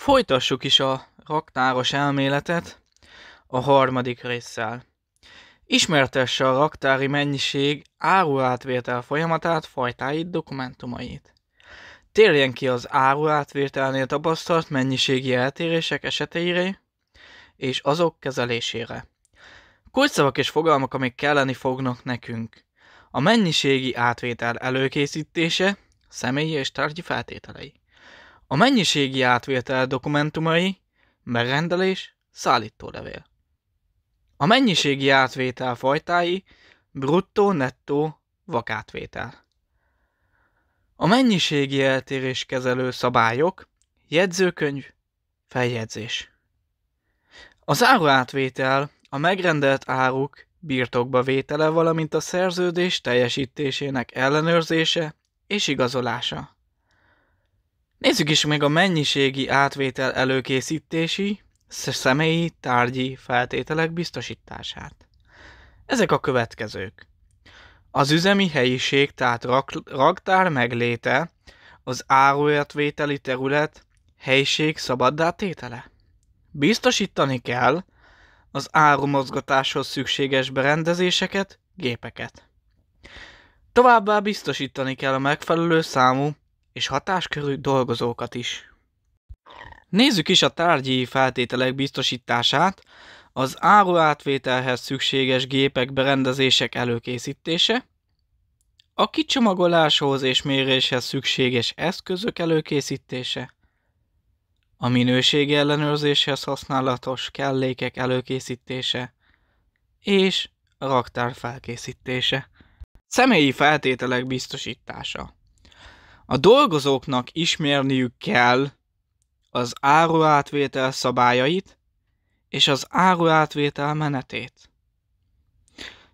Folytassuk is a raktáros elméletet a harmadik résszel. Ismertesse a raktári mennyiség áruátvétel folyamatát, fajtáit, dokumentumait. Térjen ki az áruátvételnél tapasztalt mennyiségi eltérések eseteire és azok kezelésére. Kulcsszavak és fogalmak, amik kelleni fognak nekünk. A mennyiségi átvétel előkészítése, személyi és tárgyi feltételei. A mennyiségi átvétel dokumentumai, megrendelés, szállítólevél. A mennyiségi átvétel fajtái, bruttó, nettó, vakátvétel. A mennyiségi eltérés kezelő szabályok, jegyzőkönyv, feljegyzés. Az áruátvétel a megrendelt áruk birtokba vétele, valamint a szerződés teljesítésének ellenőrzése és igazolása. Nézzük is meg a mennyiségi átvétel előkészítési, személyi, tárgyi feltételek biztosítását. Ezek a következők. Az üzemi helyiség, tehát rak- raktár megléte, az áruértvételi terület, helység szabaddá tétele. Biztosítani kell az árumozgatáshoz szükséges berendezéseket, gépeket. Továbbá biztosítani kell a megfelelő számú és hatáskörű dolgozókat is. Nézzük is a tárgyi feltételek biztosítását, az áruátvételhez szükséges gépek berendezések előkészítése, a kicsomagoláshoz és méréshez szükséges eszközök előkészítése, a minőségi ellenőrzéshez használatos kellékek előkészítése és a raktár felkészítése. Személyi feltételek biztosítása. A dolgozóknak ismerniük kell az áruátvétel szabályait és az áruátvétel menetét.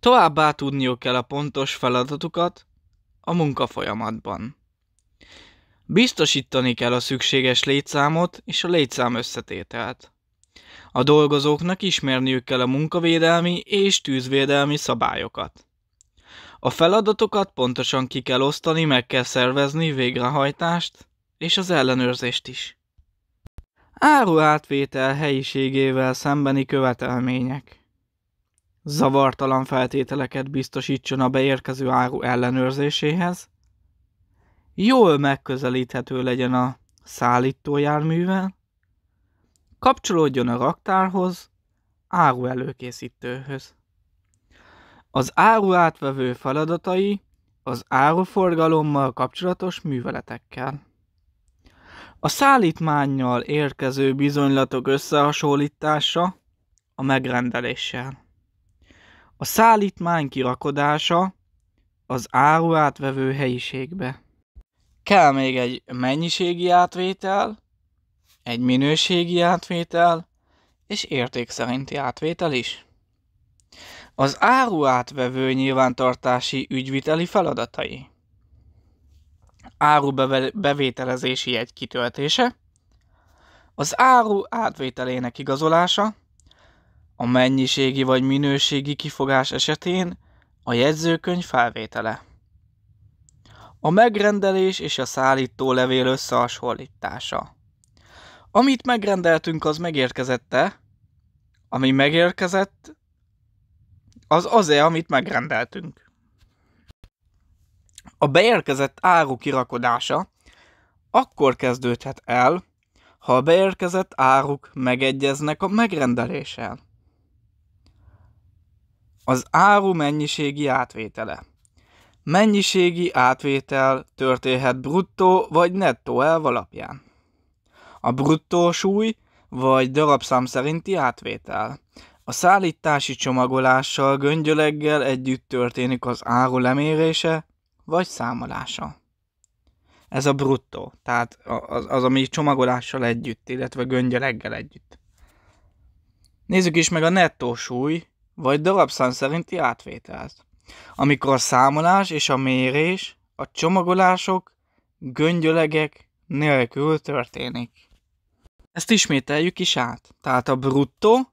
Továbbá tudniuk kell a pontos feladatukat a munkafolyamatban. Biztosítani kell a szükséges létszámot és a létszám összetételt. A dolgozóknak ismerniük kell a munkavédelmi és tűzvédelmi szabályokat. A feladatokat pontosan ki kell osztani, meg kell szervezni végrehajtást és az ellenőrzést is. Áruátvétel helyiségével szembeni követelmények. Zavartalan feltételeket biztosítson a beérkező áru ellenőrzéséhez. Jól megközelíthető legyen a szállítójárművel. Kapcsolódjon a raktárhoz, áru előkészítőhöz. Az áru átvevő feladatai az áruforgalommal kapcsolatos műveletekkel. A szállítmánnyal érkező bizonylatok összehasonlítása a megrendeléssel. A szállítmány kirakodása az áru átvevő helyiségbe. Kell még egy mennyiségi átvétel, egy minőségi átvétel és érték szerinti átvétel is. Az áru átvevő nyilvántartási ügyviteli feladatai áru bevételezési egy kitöltése, az áru átvételének igazolása, a mennyiségi vagy minőségi kifogás esetén a jegyzőkönyv felvétele. A megrendelés és a szállító levél összehasonlítása. Amit megrendeltünk, az megérkezette, ami megérkezett, az az-e, amit megrendeltünk. A beérkezett áru kirakodása akkor kezdődhet el, ha a beérkezett áruk megegyeznek a megrendeléssel. Az áru mennyiségi átvétele. Mennyiségi átvétel történhet bruttó vagy nettó elv alapján. A bruttó súly vagy darabszám szerinti átvétel. A szállítási csomagolással göngyöleggel együtt történik az áru lemérése, vagy számolása. Ez a bruttó, tehát az, az ami csomagolással együtt, illetve göngyeleggel együtt. Nézzük is meg a nettó súly, vagy darabszám szerinti átvételt. Amikor a számolás és a mérés, a csomagolások, göngyölegek nélkül történik. Ezt ismételjük is át. Tehát a bruttó,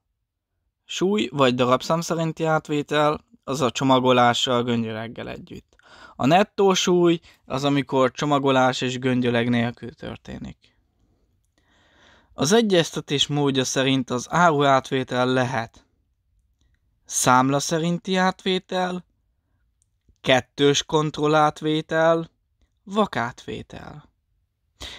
súly vagy darabszám szerinti átvétel, az a csomagolással, göngyöleggel együtt. A nettó súly az, amikor csomagolás és göngyöleg nélkül történik. Az egyeztetés módja szerint az áru átvétel lehet számla szerinti átvétel, kettős kontrollátvétel, vakátvétel.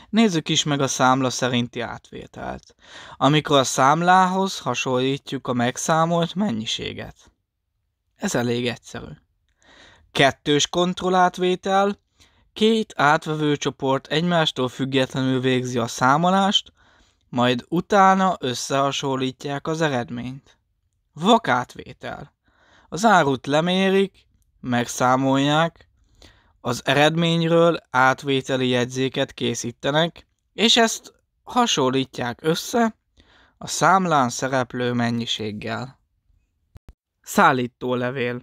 Nézzük is meg a számla szerinti átvételt, amikor a számlához hasonlítjuk a megszámolt mennyiséget. Ez elég egyszerű. Kettős kontrollátvétel, két átvevő csoport egymástól függetlenül végzi a számolást, majd utána összehasonlítják az eredményt. Vakátvétel. Az árut lemérik, megszámolják, az eredményről átvételi jegyzéket készítenek, és ezt hasonlítják össze a számlán szereplő mennyiséggel. Szállítólevél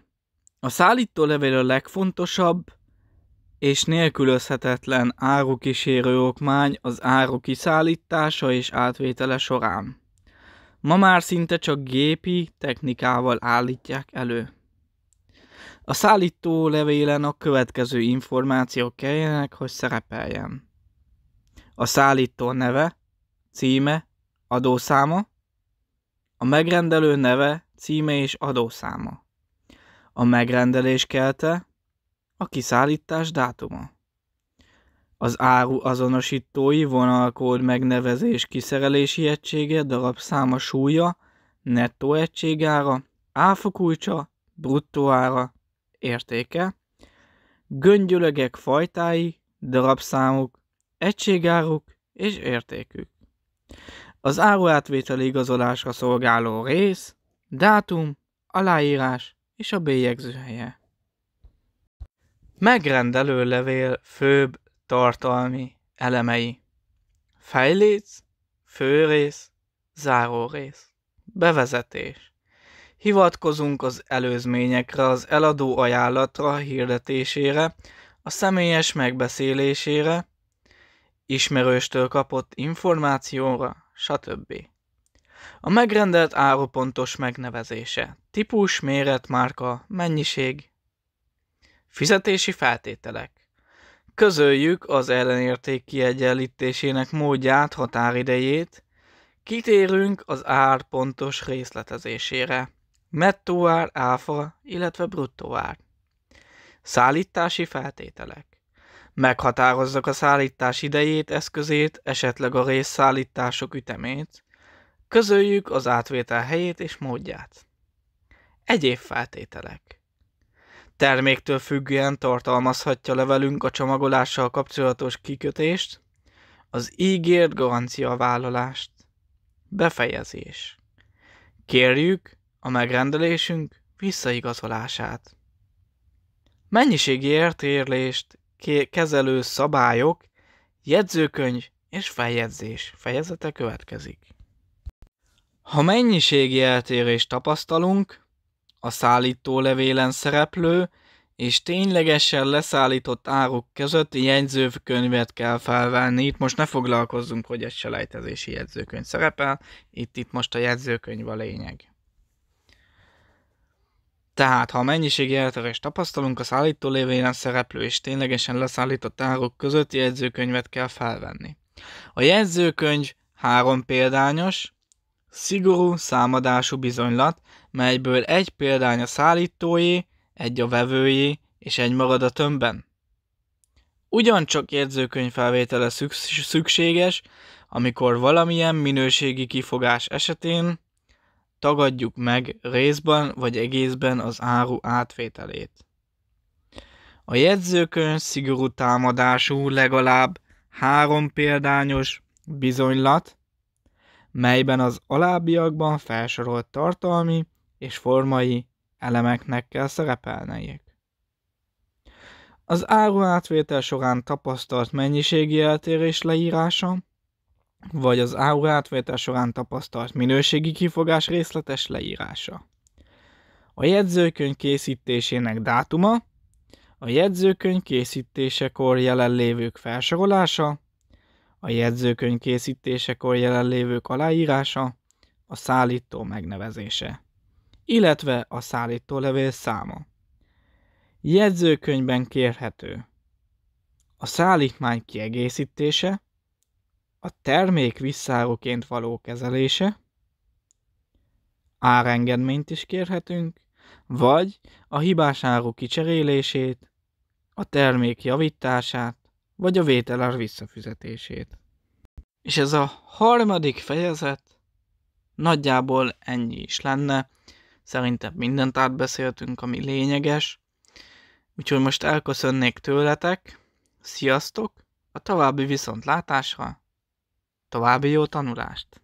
A szállítólevél a legfontosabb és nélkülözhetetlen árukísérő okmány az áru kiszállítása és átvétele során. Ma már szinte csak gépi technikával állítják elő. A szállító levélen a következő információk kelljenek, hogy szerepeljen. A szállító neve, címe, adószáma, a megrendelő neve, címe és adószáma, a megrendelés kelte, a kiszállítás dátuma. Az áru azonosítói vonalkód megnevezés kiszerelési egysége, darabszáma súlya, nettó egységára, áfakulcsa, bruttó ára, értéke, göngyölegek fajtái, darabszámuk, egységáruk és értékük. Az áruátvételi igazolásra szolgáló rész, dátum, aláírás és a bélyegzőhelye. Megrendelő levél főbb tartalmi elemei. Fejléc, főrész, zárórész. Bevezetés. Hivatkozunk az előzményekre, az eladó ajánlatra, hirdetésére, a személyes megbeszélésére, ismerőstől kapott információra, stb. A megrendelt áru pontos megnevezése. Típus, méret, márka, mennyiség. Fizetési feltételek. Közöljük az ellenérték kiegyenlítésének módját, határidejét. Kitérünk az ár pontos nettóár, áfa, illetve bruttóár. Szállítási feltételek. Meghatározzak a szállítás idejét, eszközét, esetleg a részszállítások ütemét. Közöljük az átvétel helyét és módját. Egyéb feltételek. Terméktől függően tartalmazhatja levelünk a csomagolással kapcsolatos kikötést, az ígért garancia vállalást. Befejezés. Kérjük, a megrendelésünk visszaigazolását. Mennyiségi értérlést kezelő szabályok, jegyzőkönyv és feljegyzés fejezete következik. Ha mennyiségi eltérést tapasztalunk, a szállító levélen szereplő és ténylegesen leszállított áruk között jegyzőkönyvet kell felvenni. Itt most ne foglalkozzunk, hogy egy selejtezési jegyzőkönyv szerepel, itt, itt most a jegyzőkönyv a lényeg. Tehát, ha a mennyiségi eltérést tapasztalunk, a szállító lévén szereplő és ténylegesen leszállított áruk közötti jegyzőkönyvet kell felvenni. A jegyzőkönyv három példányos, szigorú számadású bizonylat, melyből egy példány a szállítói, egy a vevői és egy marad a tömbben. Ugyancsak jegyzőkönyv felvétele szükséges, amikor valamilyen minőségi kifogás esetén tagadjuk meg részben vagy egészben az áru átvételét. A jegyzőkönyv szigorú támadású legalább három példányos bizonylat, melyben az alábbiakban felsorolt tartalmi és formai elemeknek kell szerepelniük. Az áru átvétel során tapasztalt mennyiségi eltérés leírása, vagy az áru átvétel során tapasztalt minőségi kifogás részletes leírása. A jegyzőkönyv készítésének dátuma, a jegyzőkönyv készítésekor jelenlévők felsorolása, a jegyzőkönyv készítésekor jelenlévők aláírása, a szállító megnevezése, illetve a szállító levél száma. Jegyzőkönyvben kérhető a szállítmány kiegészítése, a termék visszáróként való kezelése, árengedményt is kérhetünk, vagy a hibás áru kicserélését, a termék javítását, vagy a vételer visszafizetését. És ez a harmadik fejezet nagyjából ennyi is lenne. Szerintem mindent átbeszéltünk, ami lényeges. Úgyhogy most elköszönnék tőletek. Sziasztok! A további viszontlátásra! További jó tanulást!